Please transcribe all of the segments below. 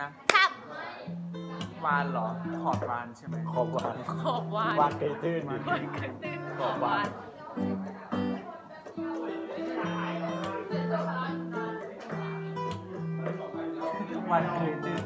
นะ ครับ วานเหรอ ขอบวานใช่ไหมขอบวานขอบวานวานเกยตื้นวานวานกันตื้นขอบวานวานเคยดื้อ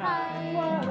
ใคร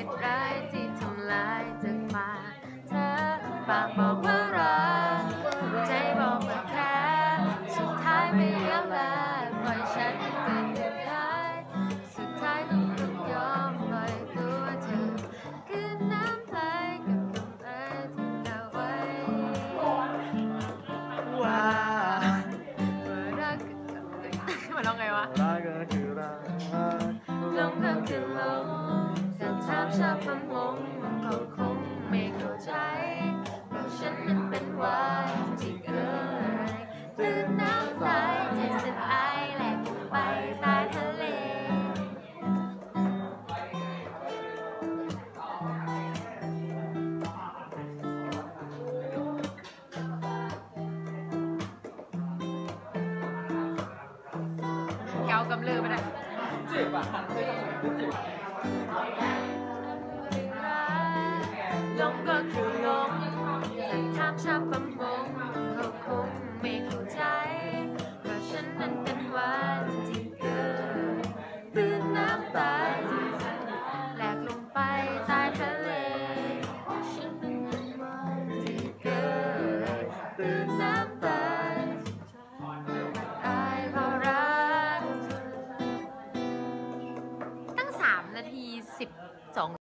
โดยพิษร้ายที่ทำลายจากปากเธอปากบอกว่ารักใจบอกว่าแค่สุดท้ายไม่เหลือแลปล่อยฉันเกินเดือดร้ายสุดท้ายต้องต้องยอมปล่อยตัวเธอคือน้ำไหลกับคำเอ่ยที่กล่าวไว้ว่าว่ารักมันร้องไงวะรักก็คือรักลงก็คือลง จะถามชาวประมงก็คงไม่เข้าใจเพราะฉันนั้นเป็นวันที่เกิดตื่นน้ำไหลใจสลายแหลกไปใต้ทะเลเกากำลือไปเลยเจ็บอะ ลงก็คือลงแต่ถามชาวประมงเขาคงไม่เข้าใจ เพราะฉันนั้นเป็นวันที่เกิดตื่นน้ำตายแหลกลงไปใต้ทะเลฉันนั้นเป็นวันที่เกิดตื่นน้ำตายตายเพราะรักตั้งสามนาทีสิบสอง